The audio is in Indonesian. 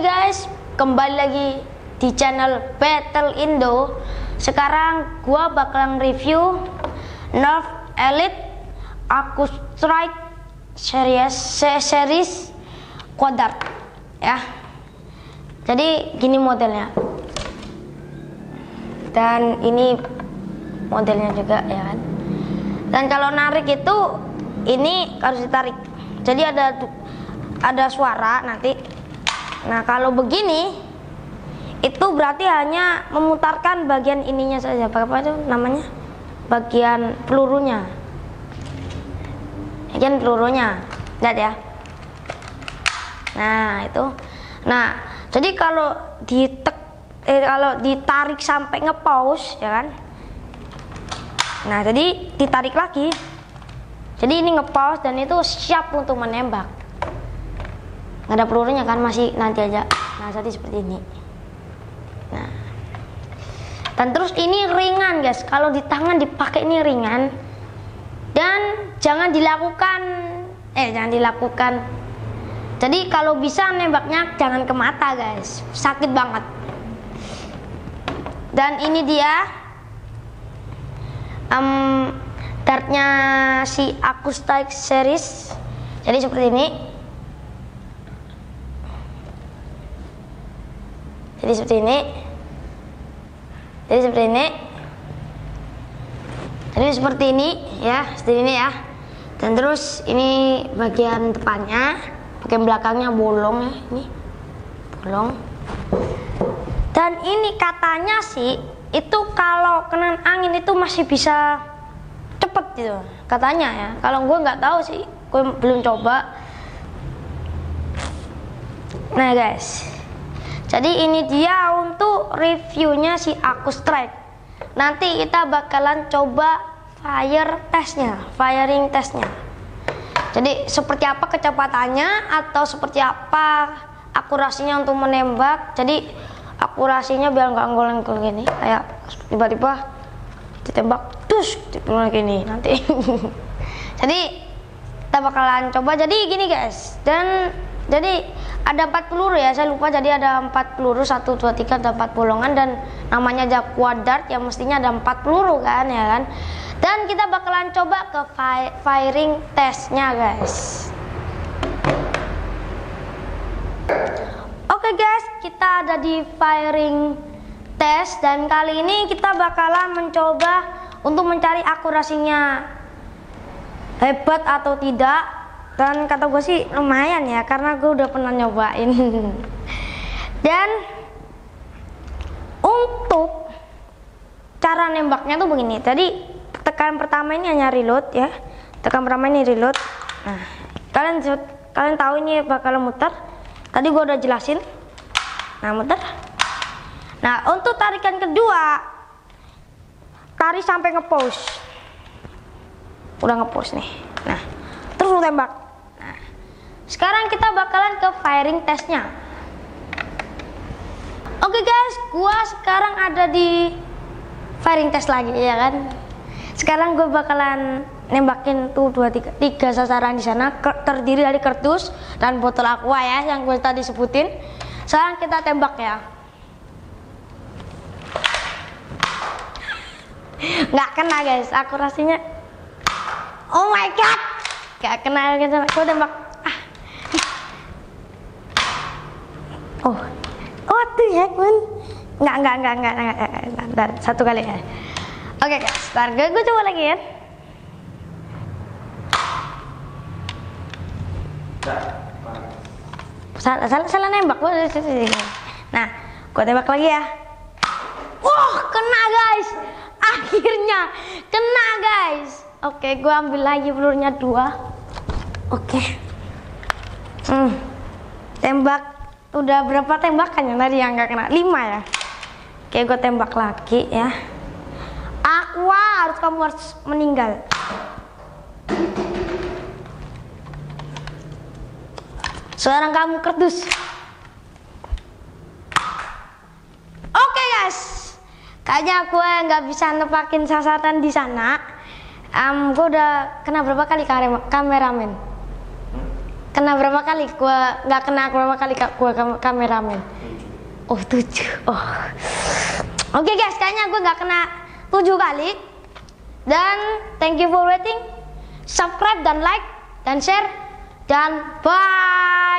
Guys, kembali lagi di channel Battle Indo. Sekarang gua bakalan review Nerf Elite Aku Strike series se- series Quadrat ya. Jadi gini modelnya. Dan ini modelnya juga ya kan. Dan kalau narik itu ini harus ditarik. Jadi ada ada suara nanti. Nah, kalau begini itu berarti hanya memutarkan bagian ininya saja. Apa itu namanya? Bagian pelurunya. Bagian pelurunya. Lihat ya. Nah, itu. Nah, jadi kalau ditek eh, kalau ditarik sampai ngepause ya kan? Nah, jadi ditarik lagi. Jadi ini ngepause dan itu siap untuk menembak. Nggak ada pelurunya kan masih nanti aja. Nah, jadi seperti ini. Nah. Dan terus ini ringan, guys. Kalau di tangan dipakai ini ringan. Dan jangan dilakukan eh jangan dilakukan. Jadi kalau bisa nembaknya jangan ke mata, guys. Sakit banget. Dan ini dia um, dartnya si Acoustic Series jadi seperti ini jadi seperti ini. Jadi seperti ini. Jadi seperti ini ya. Seperti ini ya. Dan terus ini bagian depannya bagian belakangnya bolong ya. Ini bolong. Dan ini katanya sih itu kalau kena angin itu masih bisa cepet gitu. Katanya ya. Kalau gue nggak tahu sih gue belum coba. Nah guys jadi ini dia untuk reviewnya si aku strike nanti kita bakalan coba fire testnya firing testnya. Jadi seperti apa kecepatannya atau seperti apa akurasinya untuk menembak? Jadi akurasinya biar nggak ngoleng gini kayak tiba-tiba ditembak terus ditembak gini nanti. Jadi kita bakalan coba. Jadi gini guys. Dan jadi ada empat peluru ya saya lupa. Jadi ada empat peluru satu dua tiga ada empat bolongan dan namanya aja kuadrat ya mestinya ada empat peluru kan ya kan? Dan kita bakalan coba ke fi firing testnya guys. Oke guys, kita ada di firing test dan kali ini kita bakalan mencoba untuk mencari akurasinya. Hebat atau tidak dan kata gue sih lumayan ya karena gue udah pernah nyobain. Dan untuk cara nembaknya tuh begini. Tadi tekan pertama ini hanya reload ya. Tekan pertama ini reload. Nah kalian kalian tahu ini bakal muter. Tadi gue udah jelasin. Nah muter. Nah untuk tarikan kedua tarik sampai ngepost udah ngepost nih. Nah terus lu tembak sekarang kita bakalan ke firing testnya. Oke guys gua sekarang ada di firing test lagi ya kan? Sekarang gue bakalan nembakin tuh dua tiga, tiga sasaran di sana. Terdiri dari kertas dan botol aqua ya yang gue tadi sebutin. Sekarang kita tembak ya. Nggak kena guys akurasinya. Oh my god! Nggak kena gitu gue tembak oh oh tuh ya gue nggak nggak nggak nggak nggak nggak satu kali ya Oke okay, guys, gue, gue coba lagi ya. Salah, salah, salah nembak gue. Nah, gue tembak lagi ya. Wah, kena guys. Akhirnya kena guys. Oke, okay, gue ambil lagi pelurunya dua. Oke. Okay. Hmm. Tembak udah berapa tembakan yang tadi yang gak kena? Lima ya. Oke, okay, gue tembak lagi ya. Aqua harus kamu harus meninggal. Seorang kamu kerdus. Oke guys, kayaknya gue nggak bisa nepakin sasaran di sana. Um, gue udah kena berapa kali kameramen? Kena berapa kali gua nggak kena berapa kali kak gua kam kameramen? Oh tujuh. Oh. Oke guys kayaknya gua nggak kena tujuh kali. Dan thank you for waiting. Subscribe dan like dan share dan bye